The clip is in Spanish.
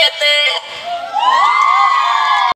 billete.